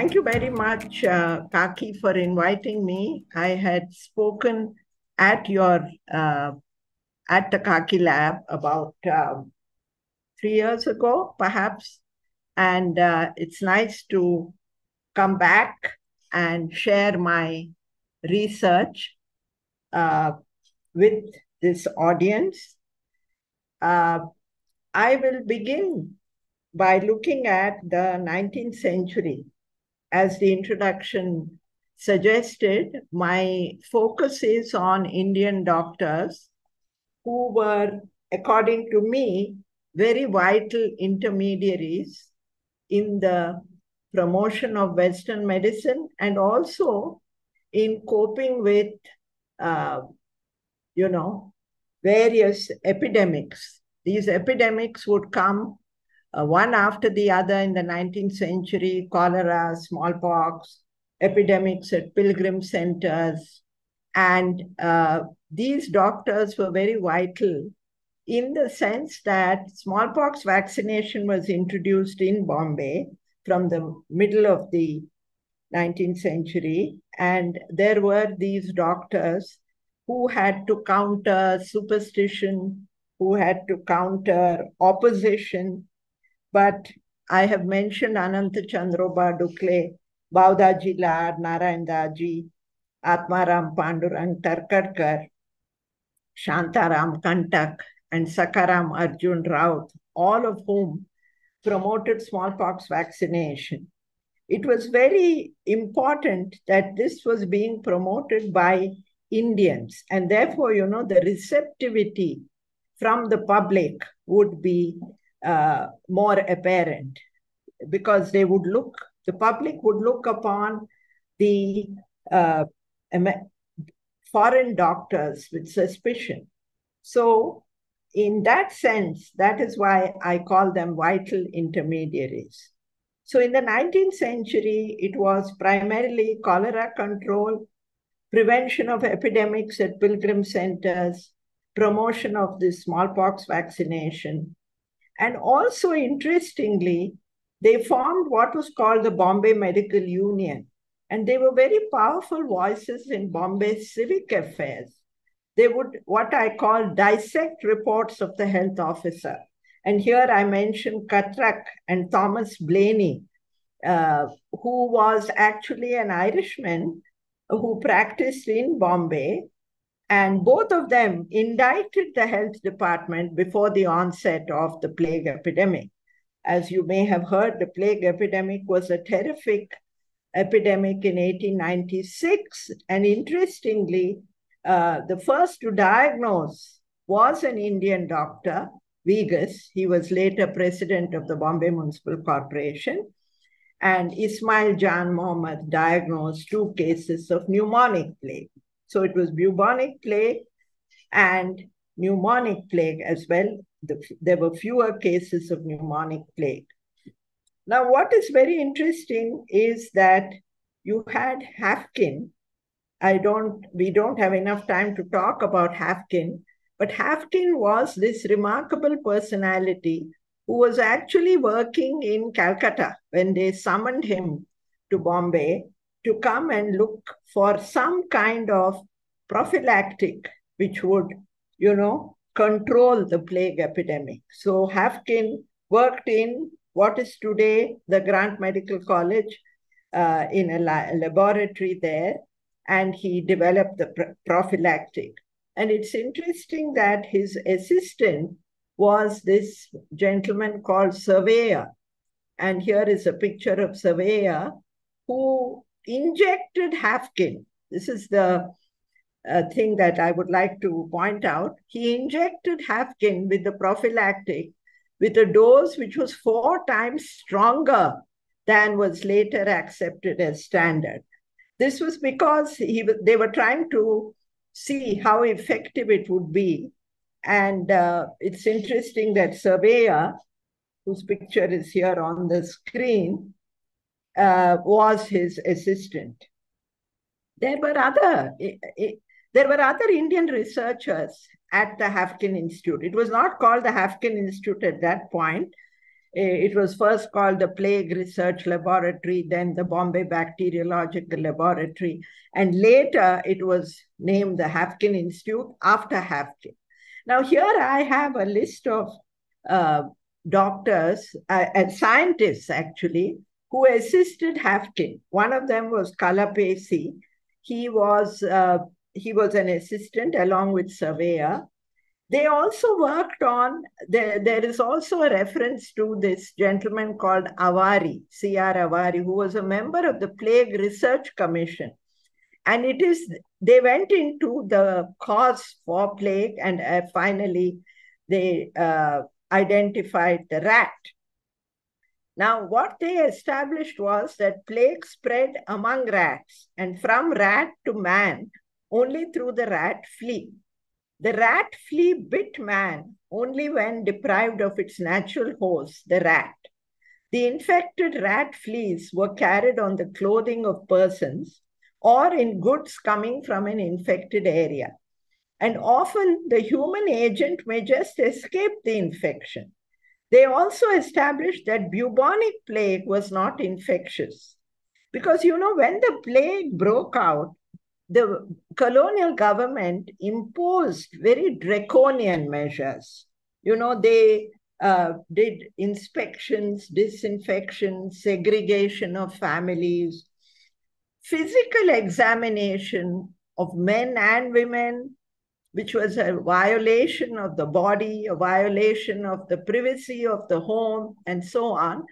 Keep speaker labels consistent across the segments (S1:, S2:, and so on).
S1: thank you very much, uh, Khaki, for inviting me. I had spoken at your uh, at the Khaki Lab about um, three years ago, perhaps, and uh, it's nice to come back and share my research uh, with this audience. Uh, I will begin by looking at the 19th century. As the introduction suggested, my focus is on Indian doctors who were, according to me, very vital intermediaries in the promotion of Western medicine and also in coping with, uh, you know, various epidemics. These epidemics would come uh, one after the other in the 19th century cholera, smallpox, epidemics at pilgrim centers. And uh, these doctors were very vital in the sense that smallpox vaccination was introduced in Bombay from the middle of the 19th century. And there were these doctors who had to counter superstition, who had to counter opposition. But I have mentioned Ananta Chandroba Dukle, Bhau Daji Lad, Narayan Daji, Atmaram Pandurang Tarkhadkar, Shantaram Kantak, and Sakharam Arjun Raut, all of whom promoted smallpox vaccination. It was very important that this was being promoted by Indians, and therefore, you know, the receptivity from the public would be uh, more apparent because they would look, the public would look upon the uh, foreign doctors with suspicion. So, in that sense, that is why I call them vital intermediaries. So, in the 19th century, it was primarily cholera control, prevention of epidemics at pilgrim centers, promotion of the smallpox vaccination. And also, interestingly, they formed what was called the Bombay Medical Union. And they were very powerful voices in Bombay's civic affairs they would what I call dissect reports of the health officer. And here I mention Cattrack and Thomas Blaney, uh, who was actually an Irishman who practiced in Bombay. And both of them indicted the health department before the onset of the plague epidemic. As you may have heard, the plague epidemic was a terrific epidemic in 1896. And interestingly, uh, the first to diagnose was an Indian doctor, Viegas. He was later president of the Bombay Municipal Corporation. And Ismail Jan Mohammed diagnosed two cases of pneumonic plague. So it was bubonic plague and pneumonic plague as well. The, there were fewer cases of pneumonic plague. Now, what is very interesting is that you had Haffkine, I don't, we don't have enough time to talk about Haffkine, but Haffkine was this remarkable personality who was actually working in Calcutta when they summoned him to Bombay to come and look for some kind of prophylactic which would, you know, control the plague epidemic. So Haffkine worked in what is today the Grant Medical College uh, in a la laboratory there and he developed the pr prophylactic. And it's interesting that his assistant was this gentleman called Surveyor. And here is a picture of Surveyor who injected Haffkine. This is the uh, thing that I would like to point out. He injected Haffkine with the prophylactic with a dose which was four times stronger than was later accepted as standard. This was because he, they were trying to see how effective it would be. And uh, it's interesting that Surveyor, whose picture is here on the screen, uh, was his assistant. There were other it, it, there were other Indian researchers at the Haffkine Institute. It was not called the Haffkine Institute at that point. It was first called the Plague Research Laboratory, then the Bombay Bacteriological Laboratory, and later it was named the Haffkine Institute after Haffkine. Now, here I have a list of uh, doctors uh, and scientists actually who assisted Haffkine. One of them was Kalapesi. He was uh, he was an assistant along with surveyor. They also worked on, there, there is also a reference to this gentleman called Avari, C.R. Avari, who was a member of the Plague Research Commission. And it is, they went into the cause for plague and uh, finally they uh, identified the rat. Now, what they established was that plague spread among rats and from rat to man only through the rat flea. The rat flea bit man only when deprived of its natural host, the rat. The infected rat fleas were carried on the clothing of persons or in goods coming from an infected area. And often the human agent may just escape the infection. They also established that bubonic plague was not infectious. Because, you know, when the plague broke out, the colonial government imposed very draconian measures. You know, they uh, did inspections, disinfection, segregation of families, physical examination of men and women, which was a violation of the body, a violation of the privacy of the home, and so on.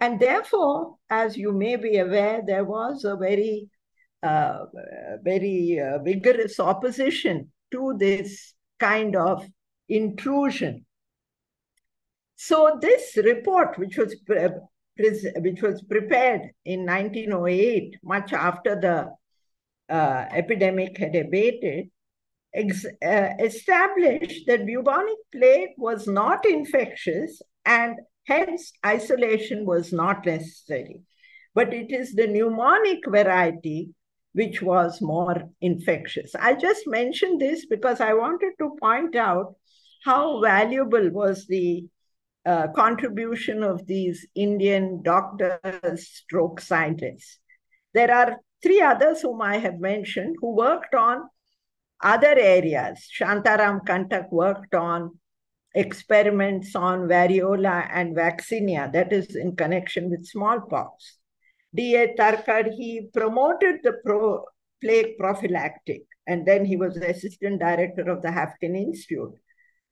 S1: And therefore, as you may be aware, there was a very uh, very uh, vigorous opposition to this kind of intrusion. So this report, which was which was prepared in 1908, much after the uh, epidemic had abated, ex- uh, established that bubonic plague was not infectious and hence isolation was not necessary. But it is the pneumonic variety which was more infectious. I just mentioned this because I wanted to point out how valuable was the uh, contribution of these Indian doctors, stroke scientists. There are three others whom I have mentioned who worked on other areas. Shantaram Kantak worked on experiments on variola and vaccinia, that is in connection with smallpox. D.A. Tarkar, he promoted the pro plague prophylactic, and then he was the assistant director of the Haffkine Institute.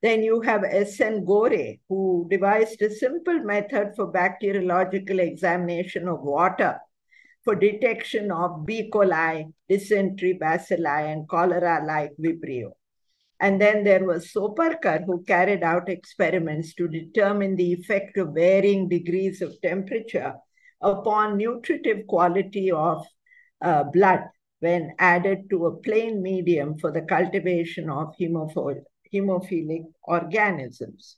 S1: Then you have S.N. Gore, who devised a simple method for bacteriological examination of water for detection of B. coli, dysentery, bacilli, and cholera-like vibrio. And then there was Soparkar, who carried out experiments to determine the effect of varying degrees of temperature upon nutritive quality of uh, blood when added to a plain medium for the cultivation of hemophilic organisms.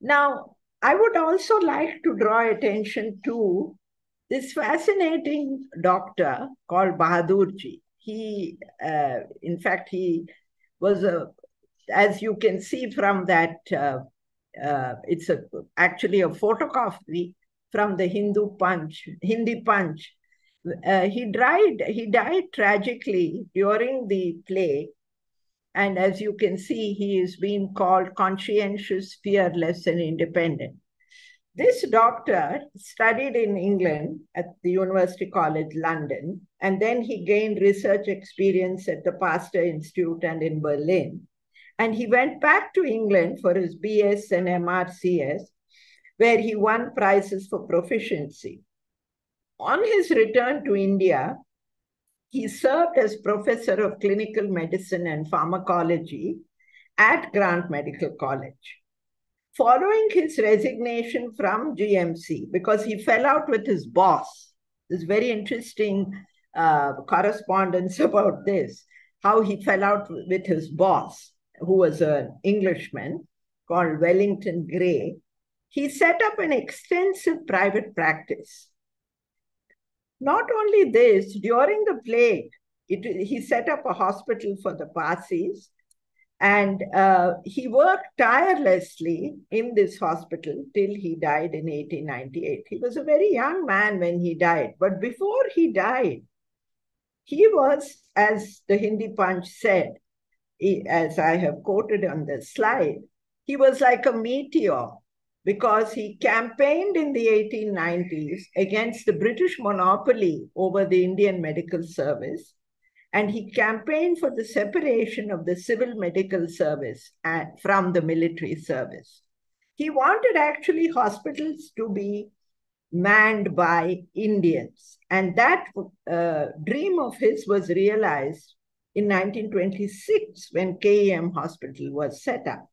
S1: Now, I would also like to draw attention to this fascinating doctor called Bahadurji. He, uh, in fact, he was a, as you can see from that, uh, uh, it's a, actually a photocopy from the Hindu Punch, Hindi Punch. Uh, he died. He died tragically during the play, and as you can see, he is being called conscientious, fearless, and independent. This doctor studied in England at the University College London, and then he gained research experience at the Pasteur Institute and in Berlin. And he went back to England for his BS and MRCS where he won prizes for proficiency. On his return to India, he served as professor of clinical medicine and pharmacology at Grant Medical College. Following his resignation from GMC, because he fell out with his boss, there's very interesting uh, correspondence about this, how he fell out with his boss, who was an Englishman called Wellington Gray, he set up an extensive private practice. Not only this, during the plague, it, he set up a hospital for the Parsis, And uh, he worked tirelessly in this hospital till he died in 1898. He was a very young man when he died. But before he died, he was, as the Hindi Punch said, as I have quoted on the slide, he was like a meteor because he campaigned in the 1890s against the British monopoly over the Indian medical service. And he campaigned for the separation of the civil medical service from the military service. He wanted actually hospitals to be manned by Indians. And that uh, dream of his was realized in 1926 when KEM Hospital was set up.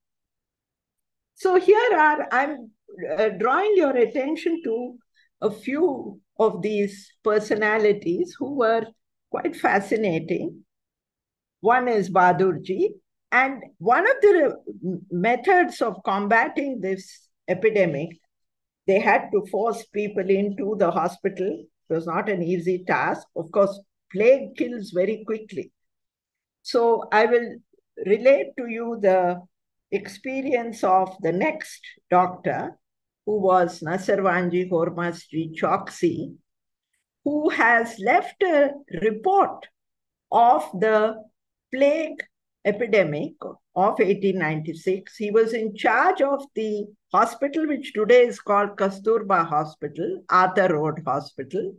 S1: So here are, I'm uh, drawing your attention to a few of these personalities who were quite fascinating. One is Bahadurji, and one of the methods of combating this epidemic, they had to force people into the hospital. It was not an easy task. Of course, plague kills very quickly. So I will relate to you the experience of the next doctor, who was Nasarwanji Hormasji Choksi, who has left a report of the plague epidemic of 1896. He was in charge of the hospital, which today is called Kasturba Hospital, Arthur Road Hospital.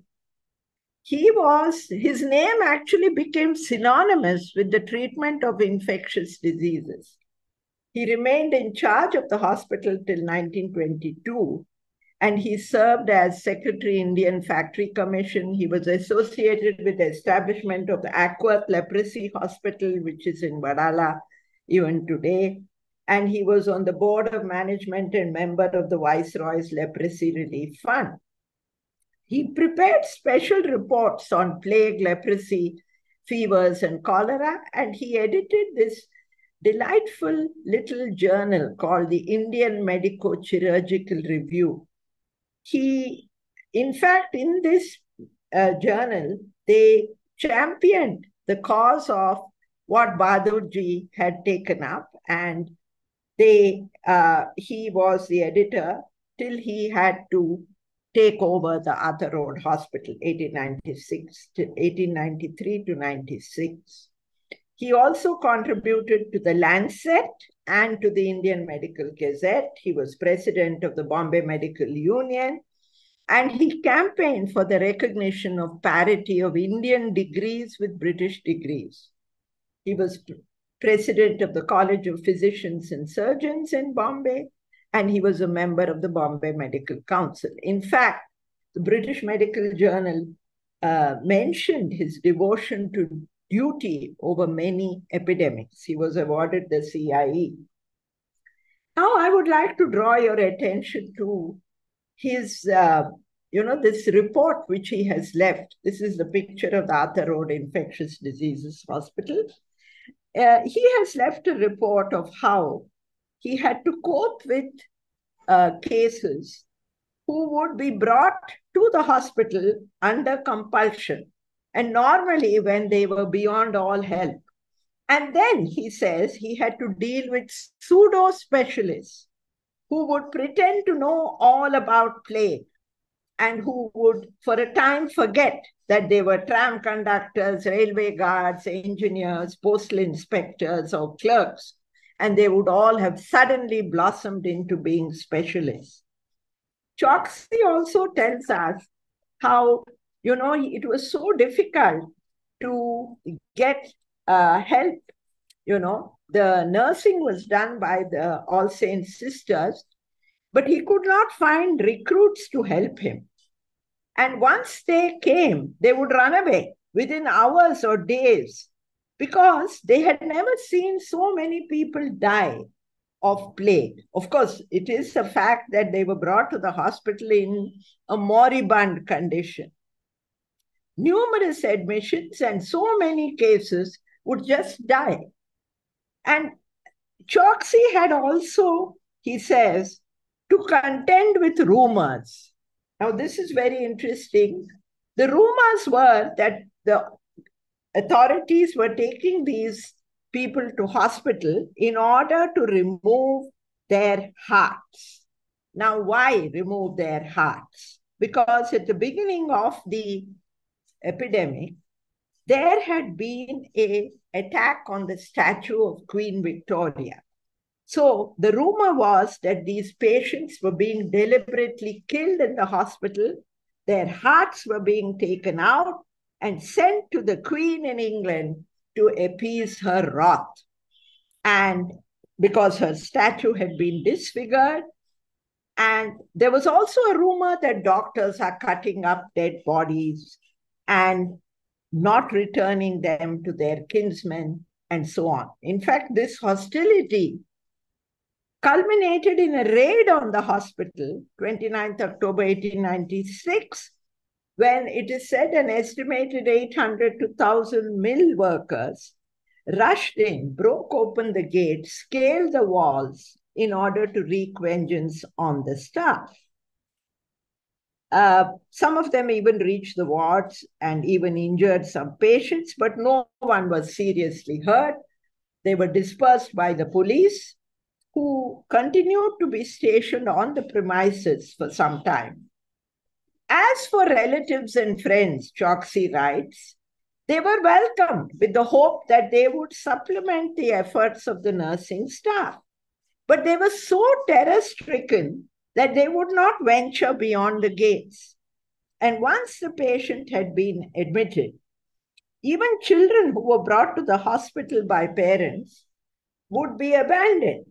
S1: He was, his name actually became synonymous with the treatment of infectious diseases. He remained in charge of the hospital till 1922 and he served as Secretary Indian Factory Commission. He was associated with the establishment of the Acworth Leprosy Hospital, which is in Wadala even today. And he was on the board of management and member of the Viceroy's Leprosy Relief Fund. He prepared special reports on plague, leprosy, fevers, and cholera, and he edited this delightful little journal called the Indian Medico Chirurgical Review. He, in fact, in this uh, journal, they championed the cause of what Bahadurji had taken up, and they uh, he was the editor till he had to take over the Arthur Road Hospital, 1896 to 1893 to 96. He also contributed to the Lancet and to the Indian Medical Gazette. He was president of the Bombay Medical Union and he campaigned for the recognition of parity of Indian degrees with British degrees. He was president of the College of Physicians and Surgeons in Bombay, and he was a member of the Bombay Medical Council. In fact, the British Medical Journal uh, mentioned his devotion to duty over many epidemics. He was awarded the CIE. Now, I would like to draw your attention to his, uh, you know, this report which he has left. This is the picture of the Arthur Road Infectious Diseases Hospital. Uh, he has left a report of how he had to cope with uh, cases who would be brought to the hospital under compulsion and normally when they were beyond all help. And then he says he had to deal with pseudo specialists who would pretend to know all about plague and who would, for a time, forget that they were tram conductors, railway guards, engineers, postal inspectors, or clerks, and they would all have suddenly blossomed into being specialists. Choksi also tells us how you know, it was so difficult to get uh, help. You know, the nursing was done by the All Saints sisters, but he could not find recruits to help him. And once they came, they would run away within hours or days because they had never seen so many people die of plague. Of course, it is a fact that they were brought to the hospital in a moribund condition numerous admissions and so many cases would just die. And Choksi had also, he says, to contend with rumors. Now, this is very interesting. The rumors were that the authorities were taking these people to hospital in order to remove their hearts. Now, why remove their hearts? Because at the beginning of the epidemic, there had been a attack on the statue of Queen Victoria. So the rumor was that these patients were being deliberately killed in the hospital, their hearts were being taken out and sent to the Queen in England to appease her wrath. And because her statue had been disfigured, and there was also a rumor that doctors are cutting up dead bodies and not returning them to their kinsmen, and so on. In fact, this hostility culminated in a raid on the hospital, 29th October 1896, when it is said an estimated 800 to 1,000 mill workers rushed in, broke open the gates, scaled the walls in order to wreak vengeance on the staff. Uh, some of them even reached the wards and even injured some patients, but no one was seriously hurt. They were dispersed by the police, who continued to be stationed on the premises for some time. As for relatives and friends, Choksi writes, they were welcomed with the hope that they would supplement the efforts of the nursing staff. But they were so terror stricken that they would not venture beyond the gates. And once the patient had been admitted, even children who were brought to the hospital by parents would be abandoned,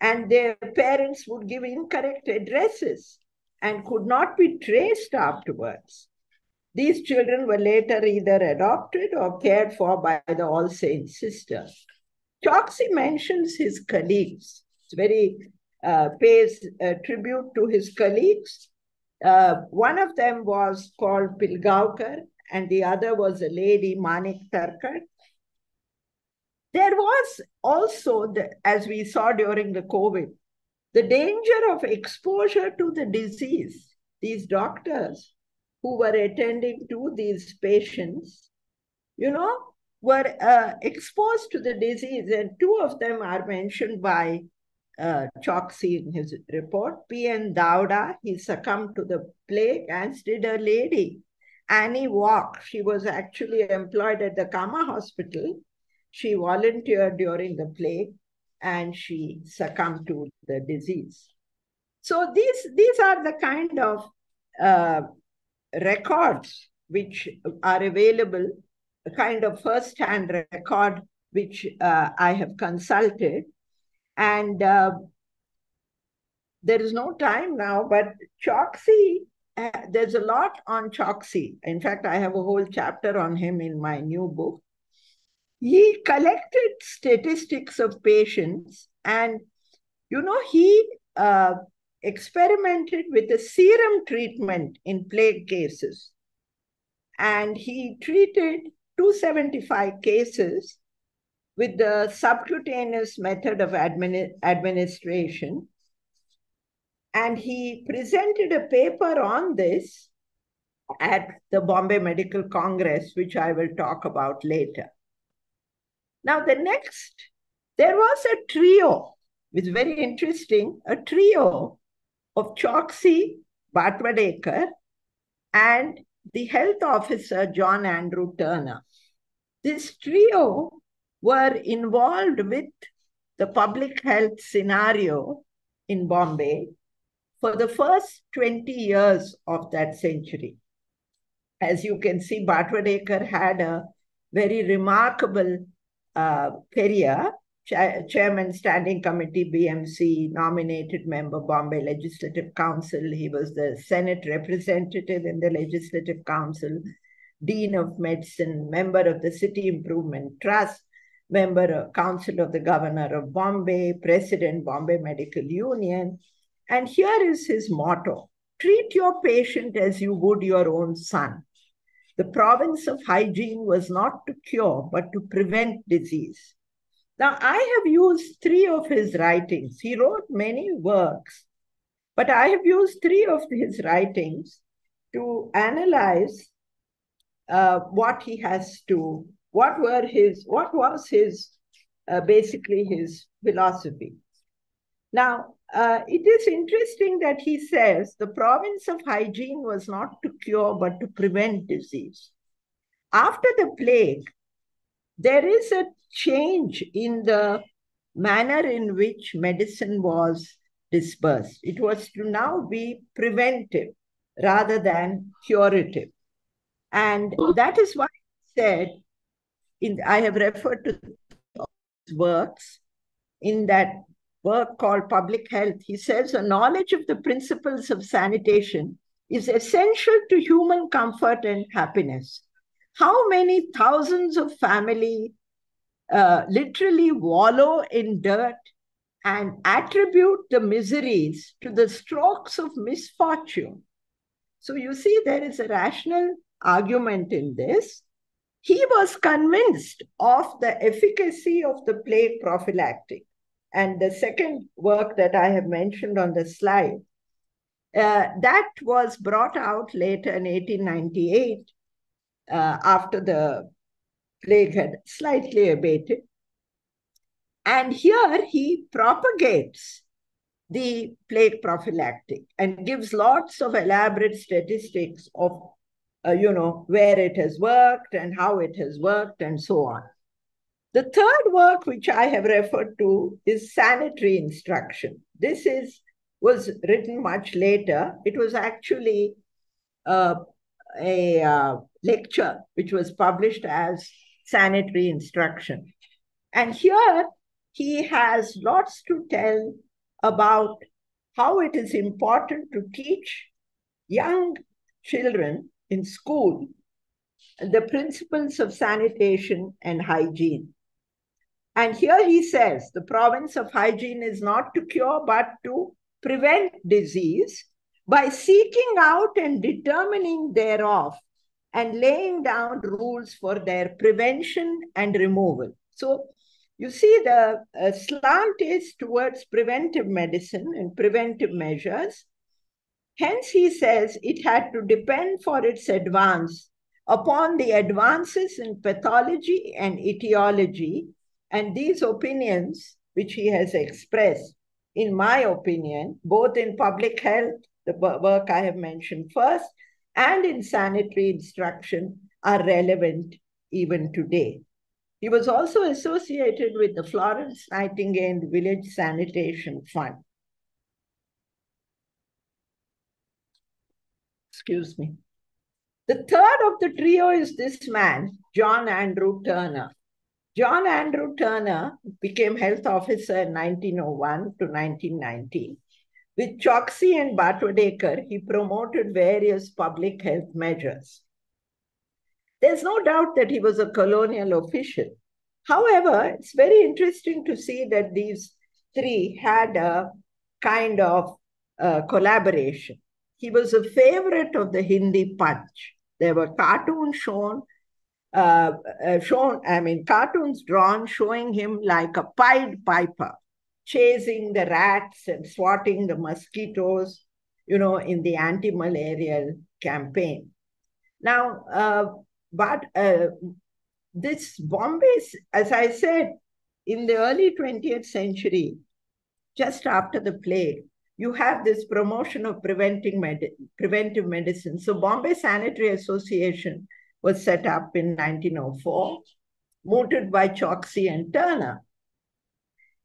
S1: and their parents would give incorrect addresses and could not be traced afterwards. These children were later either adopted or cared for by the All Saints sister. Choksi mentions his colleagues. It's very uh, pays uh, tribute to his colleagues. Uh, one of them was called Pilgaonkar, and the other was a lady, Manik Tarkar. There was also, the, as we saw during the COVID, the danger of exposure to the disease. These doctors who were attending to these patients, you know, were uh, exposed to the disease, and two of them are mentioned by uh, Choksi in his report. P.N. Dauda, he succumbed to the plague, as did a lady, Annie Walk. She was actually employed at the Cama Hospital. She volunteered during the plague and she succumbed to the disease. So these, these are the kind of uh, records which are available, a kind of first-hand record which uh, I have consulted and uh, there is no time now, but Choksi, uh, there's a lot on Choksi. In fact, I have a whole chapter on him in my new book. He collected statistics of patients and, you know, he uh, experimented with a serum treatment in plague cases. And he treated 275 cases with the subcutaneous method of admin administration. And he presented a paper on this at the Bombay Medical Congress, which I will talk about later. Now, the next, there was a trio, it's very interesting, a trio of Choksi, Bhatwadekar, and the health officer, John Andrew Turner. This trio were involved with the public health scenario in Bombay for the first 20 years of that century. As you can see, Bhatwadekar had a very remarkable uh, career. Ch- Chairman Standing Committee BMC, nominated member Bombay Legislative Council. He was the Senate representative in the Legislative Council, Dean of Medicine, member of the City Improvement Trust, member of Council of the Governor of Bombay, President Bombay Medical Union. And here is his motto treat your patient as you would your own son. The province of hygiene was not to cure, but to prevent disease. Now, I have used three of his writings. He wrote many works, but I have used three of his writings to analyze uh, what he has to what were his what was his uh, basically his philosophy. Now, uh, it is interesting that he says the province of hygiene was not to cure but to prevent disease. After the plague, there is a change in the manner in which medicine was dispersed. It was to now be preventive rather than curative. And that is why he said, in, I have referred to his works in that work called Public Health. He says a knowledge of the principles of sanitation is essential to human comfort and happiness. How many thousands of family uh, literally wallow in dirt and attribute the miseries to the strokes of misfortune. So you see, there is a rational argument in this. He was convinced of the efficacy of the plague prophylactic. And the second work that I have mentioned on the slide, uh, that was brought out later in 1898 uh, after the plague had slightly abated. And here he propagates the plague prophylactic and gives lots of elaborate statistics of, uh, you know, where it has worked and how it has worked and so on. The third work which I have referred to is sanitary instruction. This is was written much later. It was actually uh, a uh, lecture which was published as sanitary instruction. And here he has lots to tell about how it is important to teach young children in school the principles of sanitation and hygiene. And here he says the province of hygiene is not to cure but to prevent disease by seeking out and determining thereof and laying down rules for their prevention and removal. So you see, the uh, slant is towards preventive medicine and preventive measures. Hence, he says it had to depend for its advance upon the advances in pathology and etiology. And these opinions, which he has expressed, in my opinion, both in public health, the work I have mentioned first, and in sanitary instruction, are relevant even today. He was also associated with the Florence Nightingale Village Sanitation Fund. Excuse me. The third of the trio is this man, John Andrew Turner. John Andrew Turner became health officer in 1901 to 1919. With Choksi and Bhatwadekar, he promoted various public health measures. There's no doubt that he was a colonial official. However, it's very interesting to see that these three had a kind of uh, collaboration. He was a favorite of the Hindi Punch. There were cartoons shown, uh, uh, shown, I mean, cartoons drawn showing him like a Pied Piper, chasing the rats and swatting the mosquitoes, you know, in the anti-malarial campaign. Now, uh, but uh, this Bombay, as I said, in the early 20th century, just after the plague, you have this promotion of preventing med- preventive medicine. So Bombay Sanitary Association was set up in 1904, mooted by Choksi and Turner.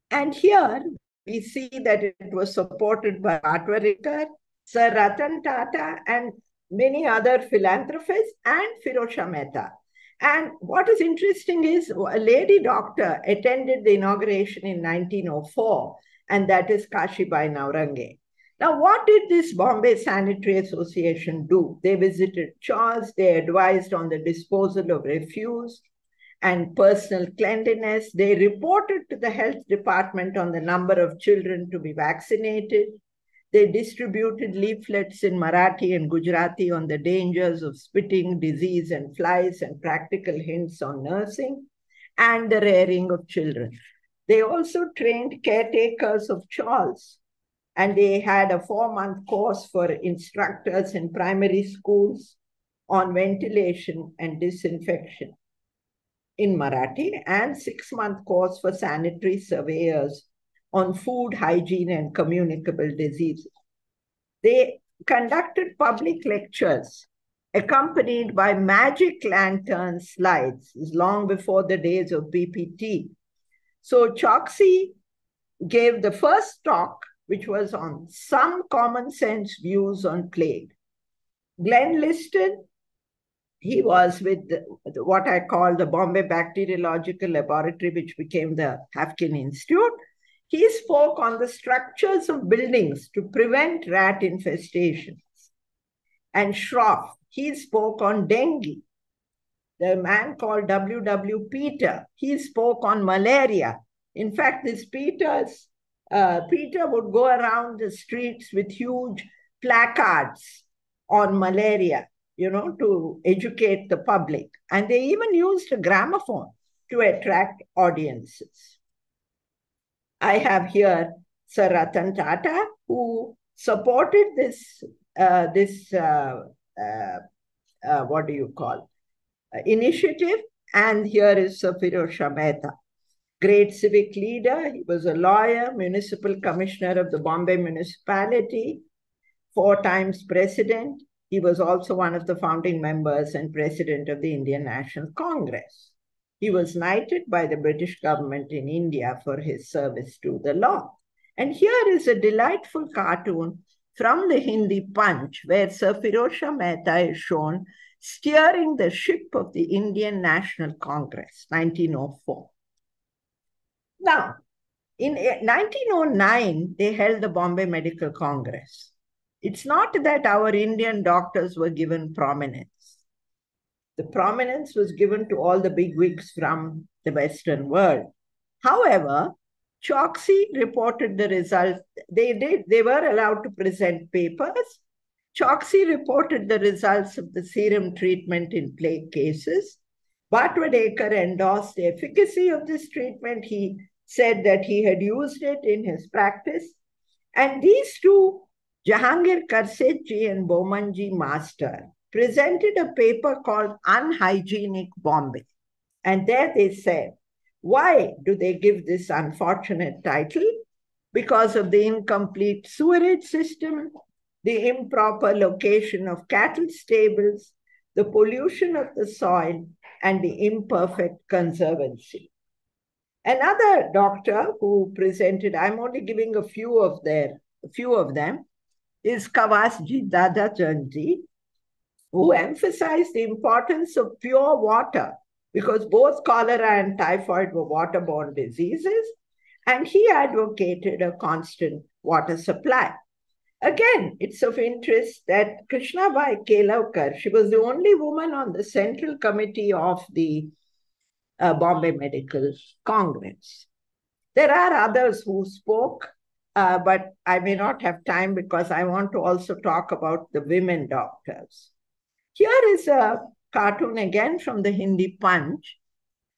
S1: And here we see that it was supported by Atwarikar, Sir Ratan Tata, and many other philanthropists, and Firozshah Mehta. And what is interesting is a lady doctor attended the inauguration in 1904, and that is Kashibai Naurange. Now, what did this Bombay Sanitary Association do? They visited chawls, they advised on the disposal of refuse and personal cleanliness. They reported to the health department on the number of children to be vaccinated. They distributed leaflets in Marathi and Gujarati on the dangers of spitting, disease, and flies, and practical hints on nursing and the rearing of children. They also trained caretakers of chawls, and they had a four month course for instructors in primary schools on ventilation and disinfection. in Marathi and six-month course for sanitary surveyors on food, hygiene, and communicable diseases. They conducted public lectures accompanied by magic lantern slides long before the days of PPT. So Choksi gave the first talk, which was on some common sense views on plague. Glen Liston, he was with the, what I call the Bombay Bacteriological Laboratory, which became the Haffkine Institute. He spoke on the structures of buildings to prevent rat infestations. And Shroff, he spoke on dengue. The man called W.W. Peter, he spoke on malaria. In fact, this Peter's, uh, Peter would go around the streets with huge placards on malaria, you know, to educate the public. And they even used a gramophone to attract audiences. I have here Sir Ratan Tata, who supported this, uh, this uh, uh, uh what do you call, initiative. And here is Sir Firozshah Mehta, great civic leader. He was a lawyer, municipal commissioner of the Bombay municipality, four times president. He was also one of the founding members and president of the Indian National Congress. He was knighted by the British government in India for his service to the law. And here is a delightful cartoon from the Hindi Punch where Sir Firozshah Mehta is shown steering the ship of the Indian National Congress, 1904. Now, in 1909, they held the Bombay Medical Congress. It's not that our Indian doctors were given prominence the prominence was given to all the bigwigs from the Western world. However, Choksi reported the result. They did. They were allowed to present papers. Choksi reported the results of the serum treatment in plague cases. Bhatwadekar endorsed the efficacy of this treatment. He said that he had used it in his practice. And these two, Jahangir Karsetji and Bomanji Master, presented a paper called Unhygienic Bombay. And there they said, why do they give this unfortunate title? Because of the incomplete sewerage system, the improper location of cattle stables, the pollution of the soil, and the imperfect conservancy. Another doctor who presented, I'm only giving a few of their, few of them, is Kavasji Dada Dadachandji, who emphasized the importance of pure water because both cholera and typhoid were waterborne diseases, and he advocated a constant water supply. Again, it's of interest that Krishnabai Kelavkar, she was the only woman on the central committee of the uh, Bombay Medical Congress. There are others who spoke, uh, but I may not have time because I want to also talk about the women doctors. Here is a cartoon again from the Hindi Punch.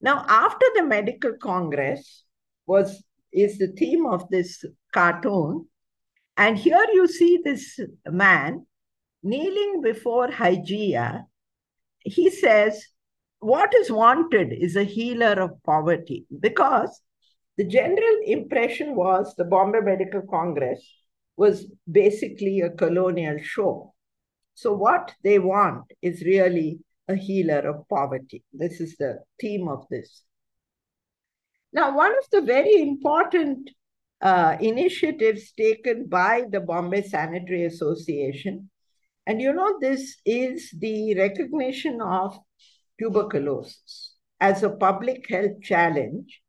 S1: Now, after the medical congress was is the theme of this cartoon, and here you see this man kneeling before Hygeia. He says, "What is wanted is a healer of poverty," because the general impression was the Bombay Medical Congress was basically a colonial show. So, what they want is really a healer of poverty. This is the theme of this. Now, one of the very important uh, initiatives taken by the Bombay Sanitary Association, and you know, this is the recognition of tuberculosis as a public health challenge.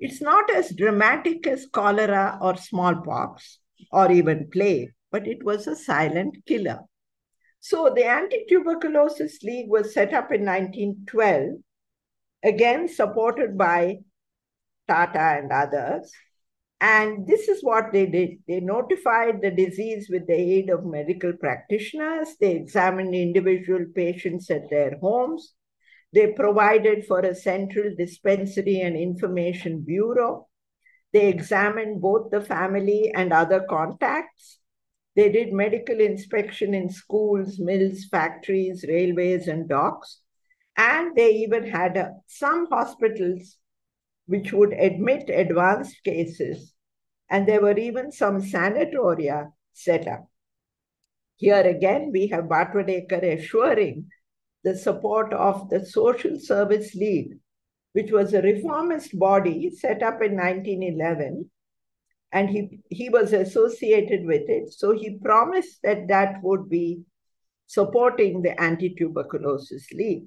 S1: It's not as dramatic as cholera or smallpox or even plague, but it was a silent killer. So the Anti-Tuberculosis League was set up in 1912, again supported by Tata and others. And this is what they did. They notified the disease with the aid of medical practitioners. They examined individual patients at their homes. They provided for a central dispensary and information bureau. They examined both the family and other contacts. They did medical inspection in schools, mills, factories, railways, and docks. And they even had a, some hospitals which would admit advanced cases, and there were even some sanatoria set up. Here again, we have Bhatwadekar assuring the support of the Social Service League, which was a reformist body set up in 1911 and he, he was associated with it. So he promised that that would be supporting the anti-tuberculosis league.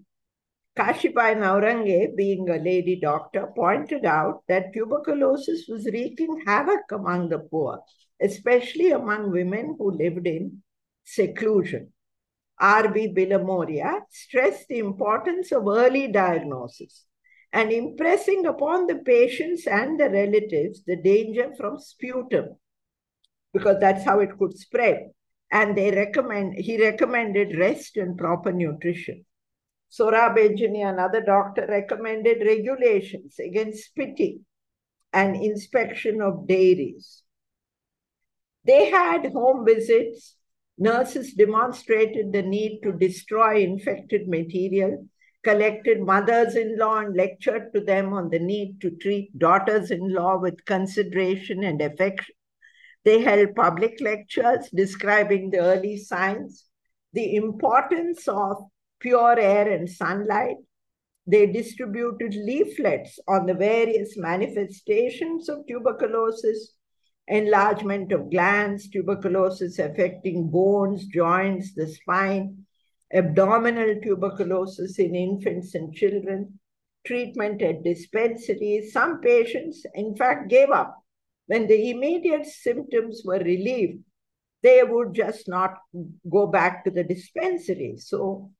S1: Kashibai Nowrange, being a lady doctor, pointed out that tuberculosis was wreaking havoc among the poor, especially among women who lived in seclusion. R.B. Billimoria stressed the importance of early diagnosis and impressing upon the patients and the relatives the danger from sputum, because that's how it could spread. And they recommend he recommended rest and proper nutrition. Sorab Ejini, another doctor, recommended regulations against spitting and inspection of dairies. They had home visits. Nurses demonstrated the need to destroy infected material, collected mothers in law and lectured to them on the need to treat daughters in law with consideration and affection. They held public lectures describing the early signs, the importance of pure air and sunlight. They distributed leaflets on the various manifestations of tuberculosis, enlargement of glands, tuberculosis affecting bones, joints, the spine, abdominal tuberculosis in infants and children, treatment at dispensaries. Some patients, in fact, gave up. When the immediate symptoms were relieved, they would just not go back to the dispensary. So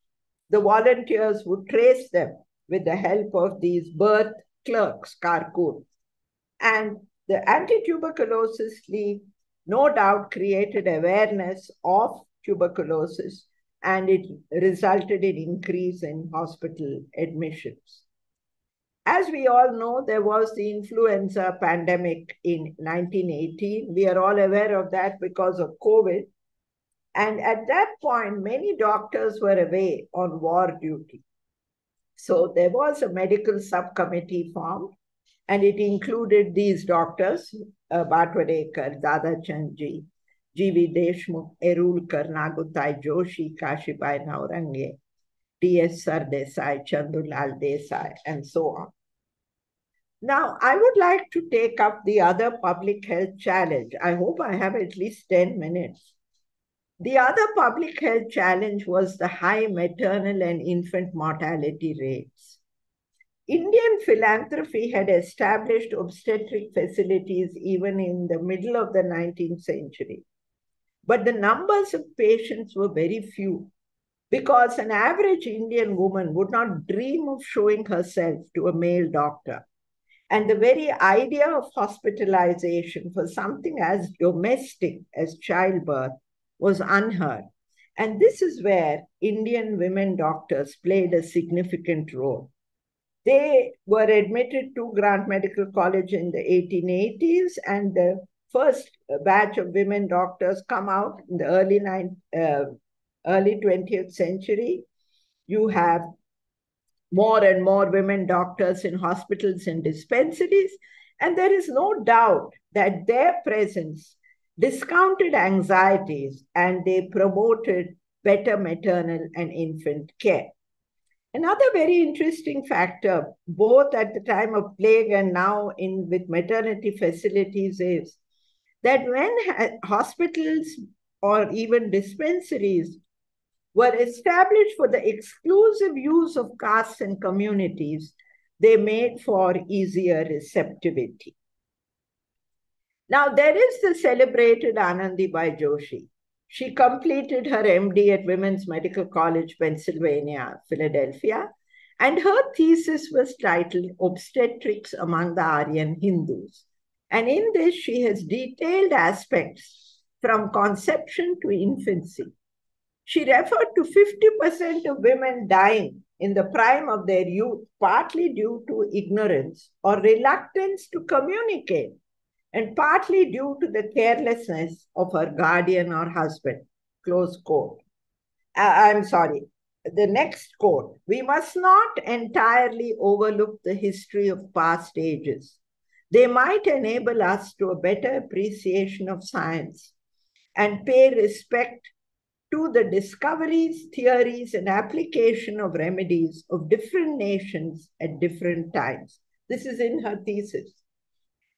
S1: the volunteers would trace them with the help of these birth clerks, Karkut. And the Anti-Tuberculosis League no doubt created awareness of tuberculosis and it resulted in increase in hospital admissions. As we all know, there was the influenza pandemic in 1918. We are all aware of that because of COVID. And at that point, many doctors were away on war duty. So there was a medical subcommittee formed, and it included these doctors, uh, Bhatwadekar, Dada Chandji, G.V. Deshmukh, Erulkar, Nagutai Joshi, Kashibai Nowrange, T.S. Sardesai, Chandulal Desai, and so on. Now, I would like to take up the other public health challenge. I hope I have at least 10 minutes. The other public health challenge was the high maternal and infant mortality rates. Indian philanthropy had established obstetric facilities even in the middle of the 19th century. But the numbers of patients were very few because an average Indian woman would not dream of showing herself to a male doctor. And the very idea of hospitalization for something as domestic as childbirth was unheard. And this is where Indian women doctors played a significant role. They were admitted to Grant Medical College in the 1880s, and the first batch of women doctors come out in the early nine, uh, early 20th century. You have more and more women doctors in hospitals and dispensaries, and there is no doubt that their presence discounted anxieties and they promoted better maternal and infant care. Another very interesting factor, both at the time of plague and now in with maternity facilities, is that when hospitals or even dispensaries were established for the exclusive use of castes and communities, they made for easier receptivity. Now, there is the celebrated Anandibai Joshi. She completed her MD at Women's Medical College, Pennsylvania, Philadelphia, and her thesis was titled Obstetrics Among the Aryan Hindus. And in this, she has detailed aspects from conception to infancy. She referred to 50% of women dying in the prime of their youth, partly due to ignorance or reluctance to communicate and partly due to the carelessness of her guardian or husband. Close quote. Uh, I'm sorry. the next quote we must not entirely overlook the history of past ages. They might enable us to a better appreciation of science and pay respect to the discoveries, theories, and application of remedies of different nations at different times. This is in her thesis.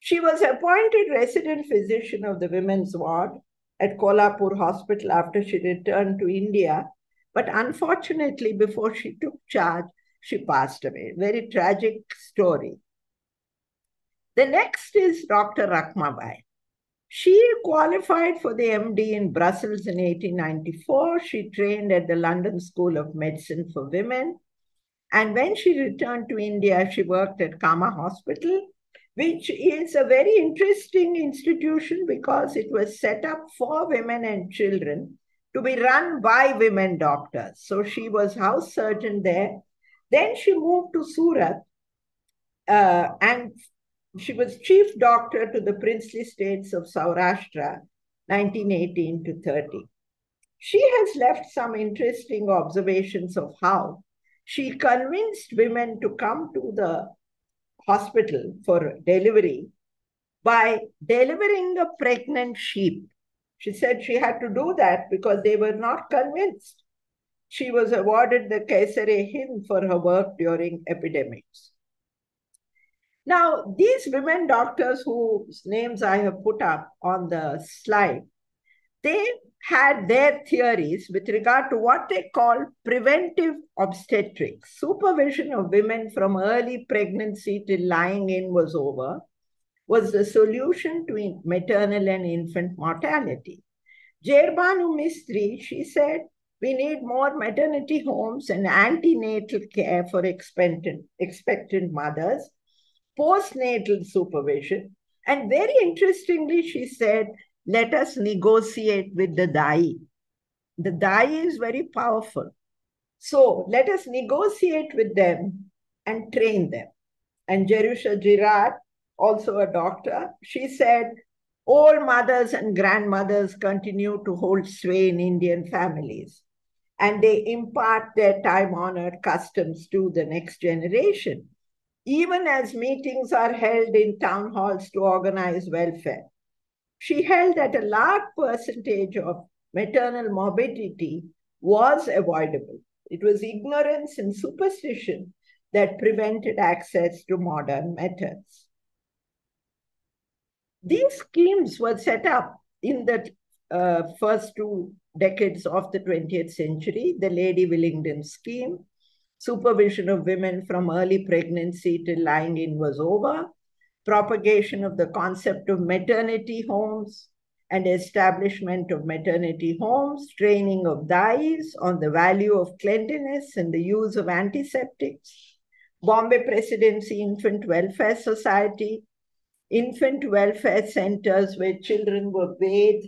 S1: She was appointed resident physician of the women's ward at Kolhapur Hospital after she returned to India. But unfortunately, before she took charge, she passed away. Very tragic story. The next is Dr. Rakhmabai. She qualified for the MD in Brussels in 1894. She trained at the London School of Medicine for Women. And when she returned to India, she worked at Cama Hospital, which is a very interesting institution because it was set up for women and children to be run by women doctors. So she was house surgeon there. Then she moved to Surat uh, and she was chief doctor to the princely states of Saurashtra, 1918 to 30. She has left some interesting observations of how she convinced women to come to the hospital for delivery by delivering a pregnant sheep. She said she had to do that because they were not convinced. She was awarded the Kaisar-i-Hind for her work during epidemics. Now, these women doctors whose names I have put up on the slide, they had their theories with regard to what they call preventive obstetrics. Supervision of women from early pregnancy till lying in was over was the solution to maternal and infant mortality. Jerbanu Mistry, she said, we need more maternity homes and antenatal care for expectant, expectant mothers postnatal supervision. And very interestingly, she said, let us negotiate with the Dai. The Dai is very powerful. So let us negotiate with them and train them. And Jerusha Jhirad, also a doctor, she said, all mothers and grandmothers continue to hold sway in Indian families and they impart their time honored customs to the next generation even as meetings are held in town halls to organize welfare. She held that a large percentage of maternal morbidity was avoidable. It was ignorance and superstition that prevented access to modern methods. These schemes were set up in the uh, first two decades of the 20th century, the Lady Willingdon scheme, supervision of women from early pregnancy till lying in was over, propagation of the concept of maternity homes and establishment of maternity homes, training of dais on the value of cleanliness and the use of antiseptics, Bombay Presidency Infant Welfare Society, infant welfare centers where children were bathed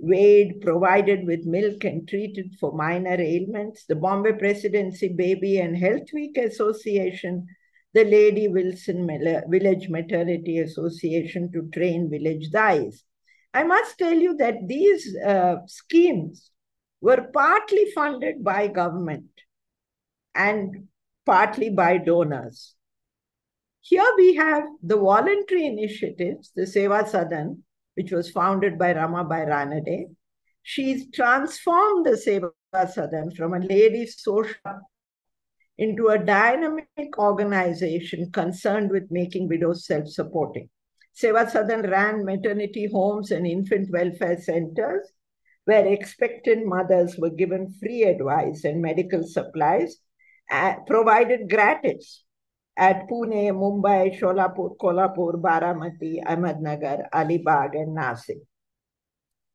S1: weighed, provided with milk, and treated for minor ailments. The Bombay Presidency Baby and Health Week Association, the Lady Wilson Village Maternity Association to train village dais. I must tell you that these uh, schemes were partly funded by government and partly by donors. Here we have the voluntary initiatives, the Seva Sadan, which was founded by Ramabai Ranade. She's transformed the Seva Sadan from a ladies' social into a dynamic organization concerned with making widows self-supporting. Seva Sadan ran maternity homes and infant welfare centers where expectant mothers were given free advice and medical supplies uh, provided gratis at Pune, Mumbai, Sholapur, Kolhapur, Baramati, Ahmednagar, Alibag, and Nasik.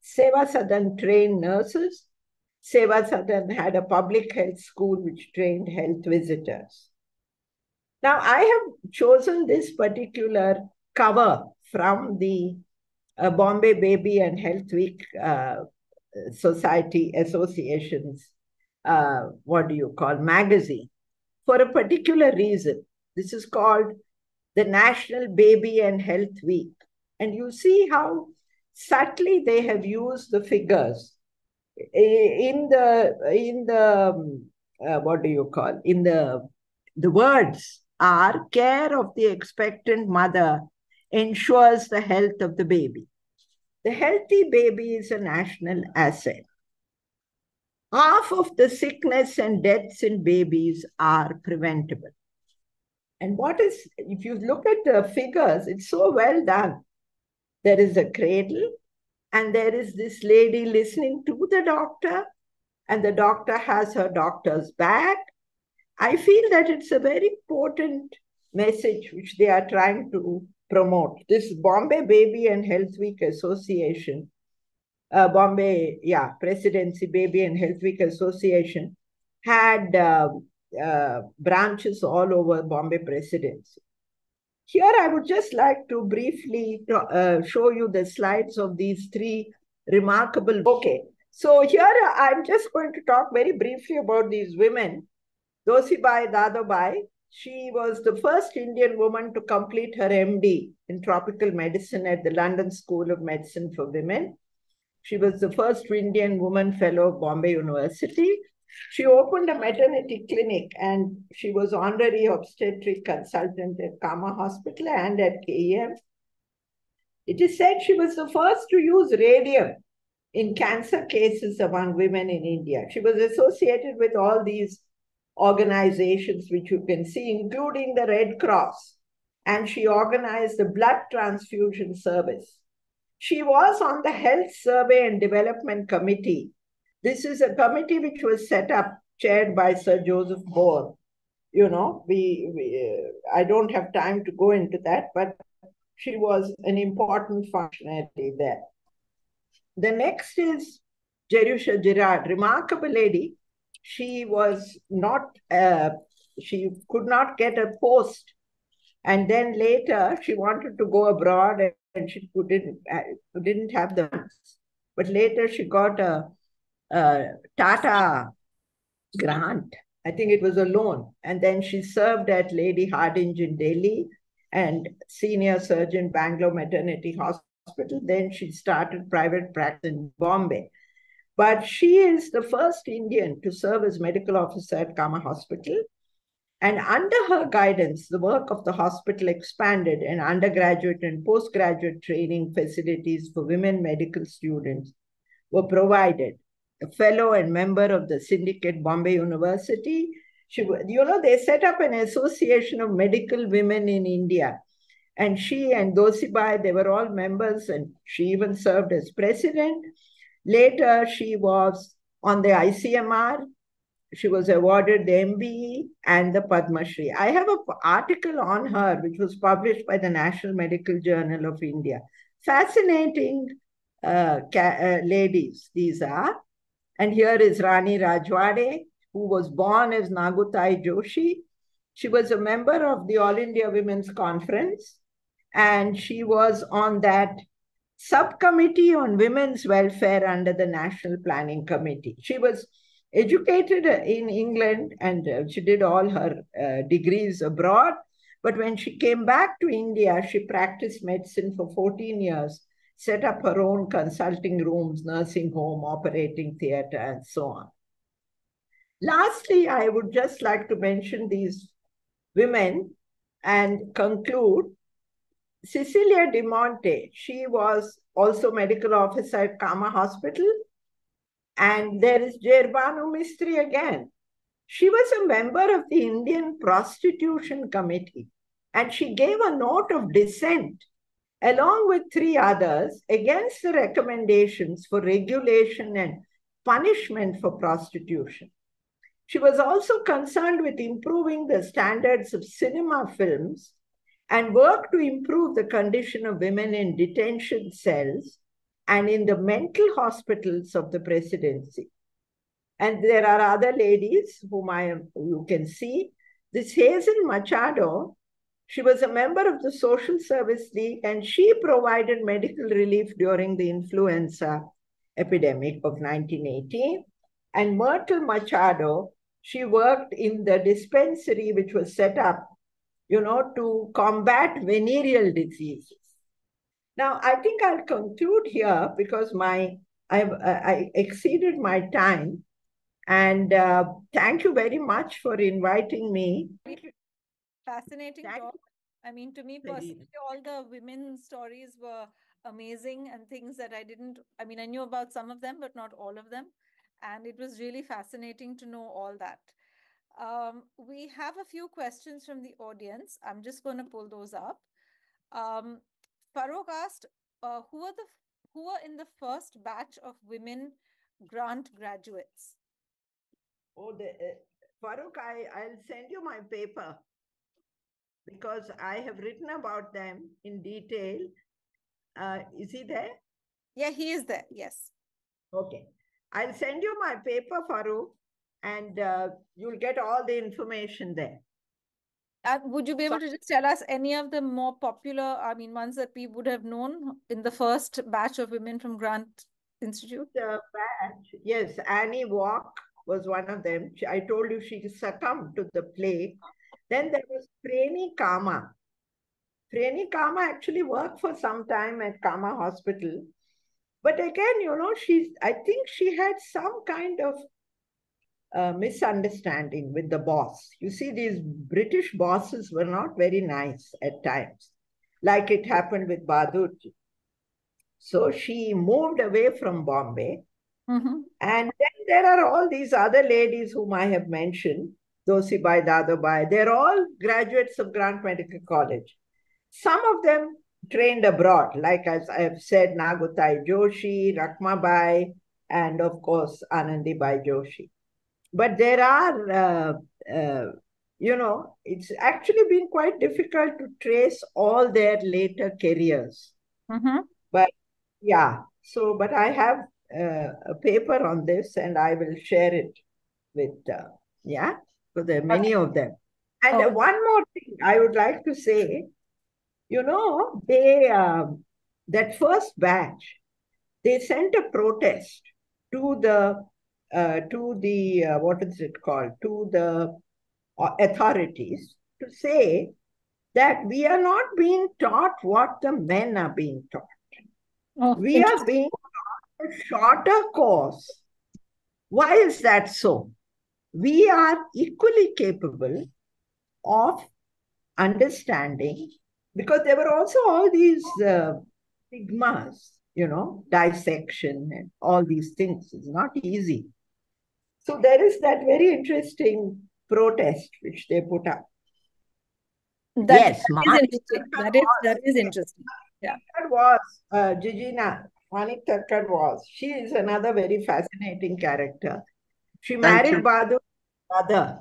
S1: Seva Sadan trained nurses. Seva Sadan had a public health school which trained health visitors. Now, I have chosen this particular cover from the uh, Bombay Baby and Health Week uh, Society Association's, uh, what do you call, magazine, for a particular reason. This is called the National Baby and Health Week. And you see how subtly they have used the figures. In the, in the uh, what do you call, in the, the words are care of the expectant mother ensures the health of the baby. The healthy baby is a national asset. Half of the sickness and deaths in babies are preventable. And what is, if you look at the figures, it's so well done. There is a cradle, and there is this lady listening to the doctor, and the doctor has her doctor's back. I feel that it's a very important message which they are trying to promote. This Bombay Baby and Health Week Association, uh, Bombay, yeah, Presidency Baby and Health Week Association had uh, uh, branches all over Bombay Presidency. Here, I would just like to briefly uh, show you the slides of these three remarkable. Okay, so here I'm just going to talk very briefly about these women. Dosibai Dadabai, she was the first Indian woman to complete her MD in tropical medicine at the London School of Medicine for Women. She was the first Indian woman fellow of Bombay University. She opened a maternity clinic and she was honorary obstetric consultant at Cama Hospital and at KEM. It is said she was the first to use radium in cancer cases among women in India. She was associated with all these organizations which you can see, including the Red Cross, and she organized the blood transfusion service. She was on the Health Survey and Development Committee this is a committee which was set up, chaired by Sir Joseph Bhore. You know, we, we uh, I don't have time to go into that, but she was an important functionary there. The next is Jerusha Jhirad, remarkable lady. She was not, uh, she could not get a post. And then later she wanted to go abroad and she uh, didn't have the But later she got a uh, Tata grant. I think it was a loan. And then she served at Lady Hardinge in Delhi and senior surgeon Bangalore Maternity Hospital. Then she started private practice in Bombay. But she is the first Indian to serve as medical officer at Cama Hospital. And under her guidance, the work of the hospital expanded and undergraduate and postgraduate training facilities for women medical students were provided a fellow and member of the syndicate Bombay University. She, you know, they set up an association of medical women in India. And she and Dosibai, they were all members, and she even served as president. Later, she was on the ICMR. She was awarded the MBE and the Padma Shri. I have an article on her, which was published by the National Medical Journal of India. Fascinating uh, uh, ladies, these are. And here is Rani Rajwade, who was born as Nagutai Joshi. She was a member of the All India Women's Conference, and she was on that subcommittee on women's welfare under the National Planning Committee. She was educated in England and uh, she did all her uh, degrees abroad. But when she came back to India, she practiced medicine for 14 years set up her own consulting rooms, nursing home, operating theater, and so on. Lastly, I would just like to mention these women and conclude. Cecilia De Monte, she was also medical officer at Cama Hospital. And there is Jerbanu Mistry again. She was a member of the Indian Prostitution Committee and she gave a note of dissent along with three others, against the recommendations for regulation and punishment for prostitution. She was also concerned with improving the standards of cinema films and worked to improve the condition of women in detention cells and in the mental hospitals of the presidency. And there are other ladies whom I am, you can see. This Hazel Machado she was a member of the Social Service League and she provided medical relief during the influenza epidemic of 1918. And Myrtle Machado, she worked in the dispensary which was set up, you know, to combat venereal diseases. Now, I think I'll conclude here because my I've I exceeded my time. And uh, thank you very much for inviting me.
S2: Fascinating talk. I mean, to me personally, all the women's stories were amazing and things that I didn't, I mean, I knew about some of them, but not all of them. And it was really fascinating to know all that. Um, we have a few questions from the audience. I'm just going to pull those up. Um, Farokh asked, uh, who are the who are in the first batch of women grant graduates?
S1: Oh, the, uh, Farokh, I, I'll send you my paper because I have written about them in detail. Uh, is he there?
S2: Yeah, he is there. Yes.
S1: Okay. I'll send you my paper, Farokh, and uh, you'll get all the information there.
S2: Uh, would you be able so, to just tell us any of the more popular, I mean, ones that we would have known in the first batch of women from Grant Institute?
S1: The batch, yes, Annie Walke was one of them. I told you she succumbed to the plague. Then there was Preni Cama. Preni Cama actually worked for some time at Cama Hospital. But again, you know, she's, I think she had some kind of uh, misunderstanding with the boss. You see, these British bosses were not very nice at times, like it happened with Bahadurji. So she moved away from Bombay. Mm-hmm. And then there are all these other ladies whom I have mentioned, Dosibai, Dadabai. They're all graduates of Grant Medical College. Some of them trained abroad, like as I have said, Nagutai Joshi, Rakhmabai, and of course, Anandibai Joshi. But there are, uh, uh, you know, it's actually been quite difficult to trace all their later careers. Mm-hmm. But yeah, so, but I have uh, a paper on this and I will share it with, uh, yeah, so there are many of them. And oh. one more thing I would like to say, you know, they, um, that first batch, they sent a protest to the uh, to the, uh, what is it called, to the uh, authorities to say that we are not being taught what the men are being taught. Oh, we are being taught a shorter course. Why is that so? We are equally capable of understanding because there were also all these uh, stigmas, you know, dissection and all these things. It's not easy. So there is that very interesting protest which they put up.
S2: That, yes, that is interesting. That is, that is interesting. Yeah.
S1: That was uh, Jijina. Manik Thakkar was. She is another very fascinating character. She married Bahadur brother.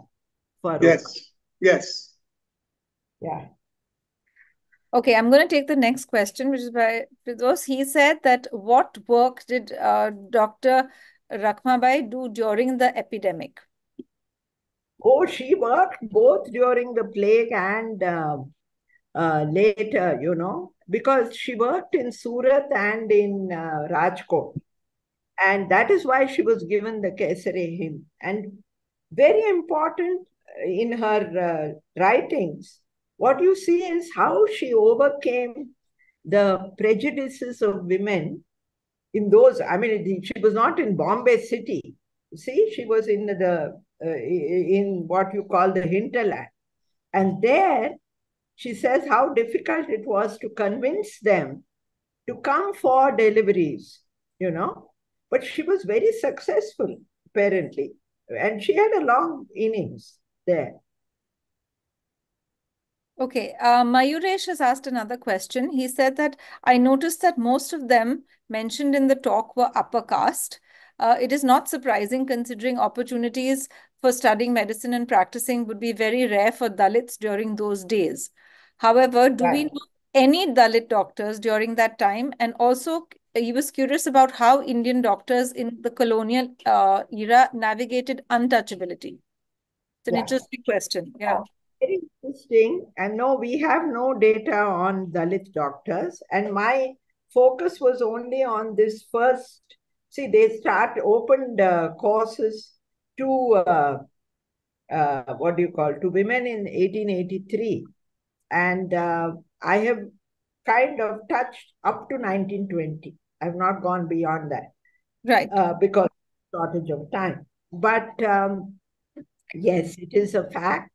S3: For yes. Yes.
S1: Yeah.
S2: Okay, I'm going to take the next question, which is by Fidos. He said that what work did uh, Dr. Rakhmabai do during the epidemic?
S1: Oh, she worked both during the plague and uh, uh, later, you know, because she worked in Surat and in uh, Rajkot. And that is why she was given the Kaisar-i-Hind. And very important in her uh, writings, what you see is how she overcame the prejudices of women in those, I mean, she was not in Bombay city. See, she was in the uh, in what you call the hinterland, and there she says how difficult it was to convince them to come for deliveries. You know, but she was very successful apparently, and she had a long innings there.
S2: Okay, uh, Mayuresh has asked another question. He said that I noticed that most of them mentioned in the talk were upper caste. Uh, it is not surprising considering opportunities for studying medicine and practicing would be very rare for Dalits during those days. However, do right. we know any Dalit doctors during that time? And also, he was curious about how Indian doctors in the colonial uh, era navigated untouchability. It's an yeah. interesting question. Yeah
S1: very interesting. And no, we have no data on Dalit doctors. And my focus was only on this first. See, they start opened uh, courses to uh, uh, what do you call to women in 1883, and uh, I have kind of touched up to 1920. I've not gone beyond that,
S2: right?
S1: Uh, because shortage of time. but um, yes, it is a fact.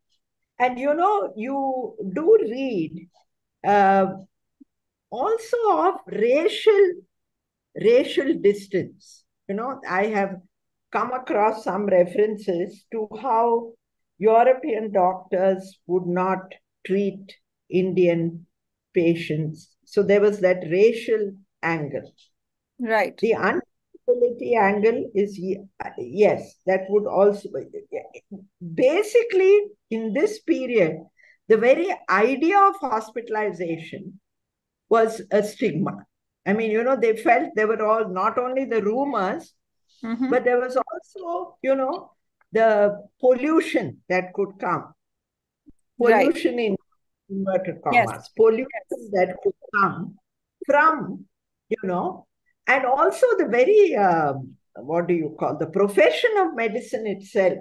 S1: And you know, you do read uh, also of racial racial distance. You know, I have come across some references to how European doctors would not treat Indian patients. So there was that racial angle.
S2: Right.
S1: The untouchability angle is yes, that would also basically in this period, the very idea of hospitalization was a stigma. I mean, you know, they felt they were all not only the rumors, mm-hmm. but there was also, you know, the pollution that could come. Pollution right. in inverted commas, yes. pollution yes. that could come from, you know, and also the very, uh, what do you call, the profession of medicine itself.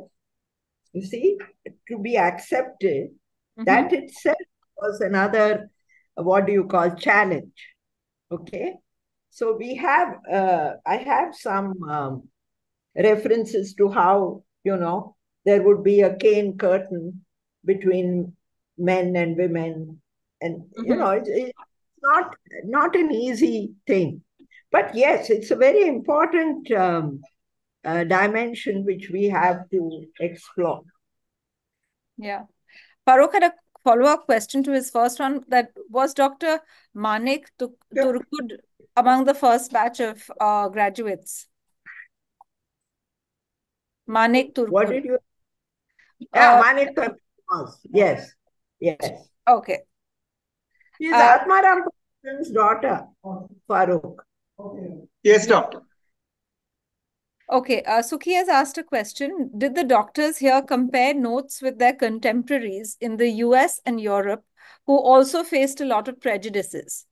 S1: You see, to be accepted, mm-hmm. that itself was another, what do you call, challenge. Okay. So we have, uh, I have some um, references to how, you know, there would be a cane curtain between men and women. And, mm-hmm. you know, it, it's not, not an easy thing. But yes, it's a very important um, uh, dimension which we have to explore.
S2: Yeah. Farokh had a follow-up question to his first one that was Dr. Manik Turkud among the first batch of uh, graduates? Manik Turkud.
S1: What did you? Yeah, uh, Manik Turkud Yes, yes.
S2: Okay.
S1: She's uh, Atmaram daughter, Farokh.
S3: Yes, doctor.
S2: Okay, uh, Sukhi has asked a question. Did the doctors here compare notes with their contemporaries in the US and Europe who also faced a lot of prejudices?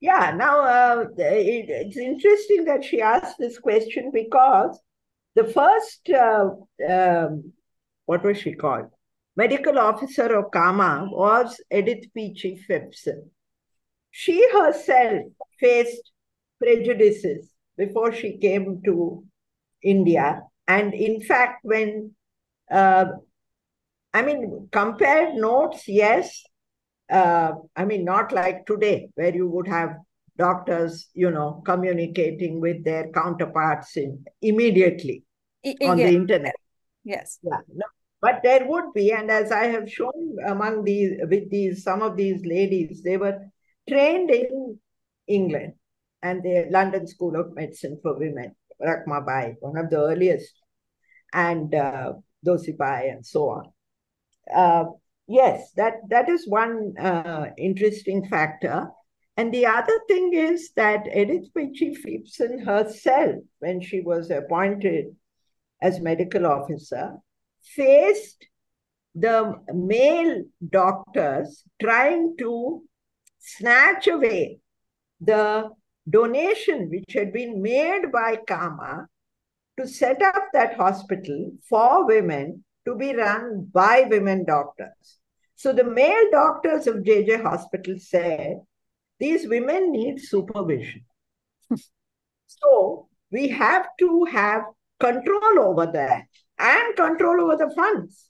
S1: Yeah, now uh, it, it's interesting that she asked this question because the first, uh, um, what was she called? Medical officer of CAMA was Edith Peachey Phipson. She herself faced prejudices before she came to India. And in fact, when, uh, I mean, compared notes, yes. Uh, I mean, not like today, where you would have doctors, you know, communicating with their counterparts in, immediately I, on the internet.
S2: Yes.
S1: Yeah. No, but there would be, and as I have shown among these, with these, some of these ladies, they were trained in England and the London School of Medicine for Women, Rakhmabai, one of the earliest, and uh, Dosibai, and so on. Uh, yes, that, that is one uh, interesting factor. And the other thing is that Edith Peachey Phipson herself, when she was appointed as medical officer, faced the male doctors trying to snatch away the donation which had been made by CAMA to set up that hospital for women to be run by women doctors. So the male doctors of JJ Hospital said, these women need supervision. so we have to have control over that and control over the funds.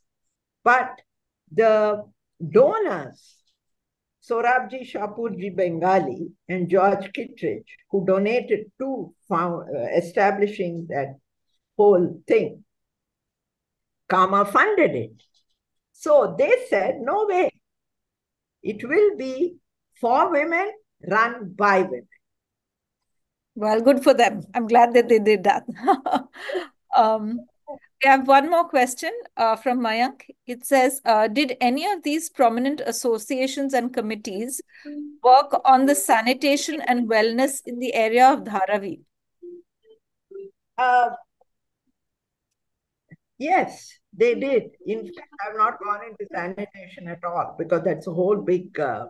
S1: But the donors Sorabji Shapurji Bengali and George Kittredge, who donated to found, uh, establishing that whole thing. CAMA funded it. So they said, no way. It will be for women, run by women.
S2: Well, good for them. I'm glad that they did that. um, we have one more question uh, from Mayank. It says, uh, did any of these prominent associations and committees work on the sanitation and wellness in the area of Dharavi?
S1: Uh, yes, they did. In fact, I've not gone into sanitation at all because that's a whole big, uh,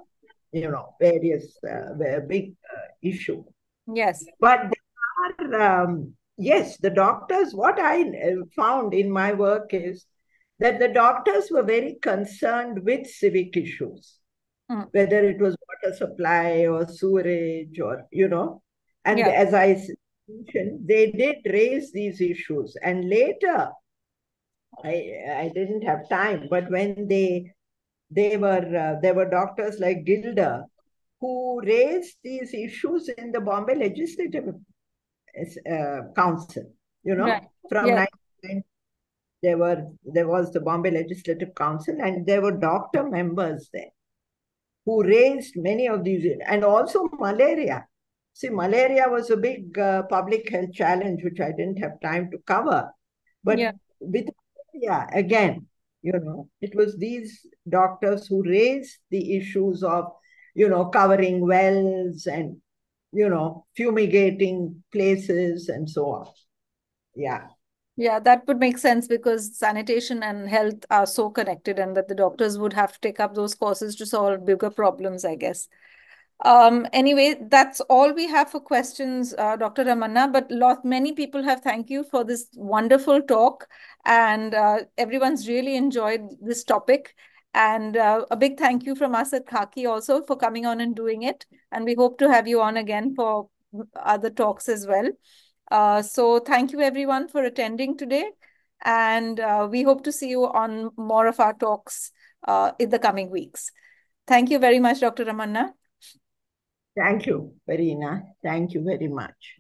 S1: you know, various, uh, big uh, issue.
S2: Yes.
S1: But there are um, yes, the doctors, what I uh, found in my work is that the doctors were very concerned with civic issues, mm. whether it was water supply or sewerage or, you know. And yeah. as I mentioned, they did raise these issues. And later, I, I didn't have time, but when they they were uh, there were doctors like Gilder who raised these issues in the Bombay Legislative Council. You know, right. from yeah. there were there was the Bombay Legislative Council, and there were doctor members there who raised many of these, and also malaria. See, malaria was a big uh, public health challenge, which I didn't have time to cover. But yeah. with yeah, again, you know, it was these doctors who raised the issues of, you know, covering wells and, you know, fumigating places and so on. Yeah.
S2: Yeah, that would make sense because sanitation and health are so connected, and that the doctors would have to take up those courses to solve bigger problems, I guess. Um, anyway, that's all we have for questions, uh, Dr. Ramanna. But lot many people have thank you for this wonderful talk, and uh, everyone's really enjoyed this topic. And uh, a big thank you from us at Khaki also for coming on and doing it. And we hope to have you on again for other talks as well. Uh, so thank you everyone for attending today. And uh, we hope to see you on more of our talks uh, in the coming weeks. Thank you very much, Dr. Ramanna.
S1: Thank you, Verena. Thank you very much.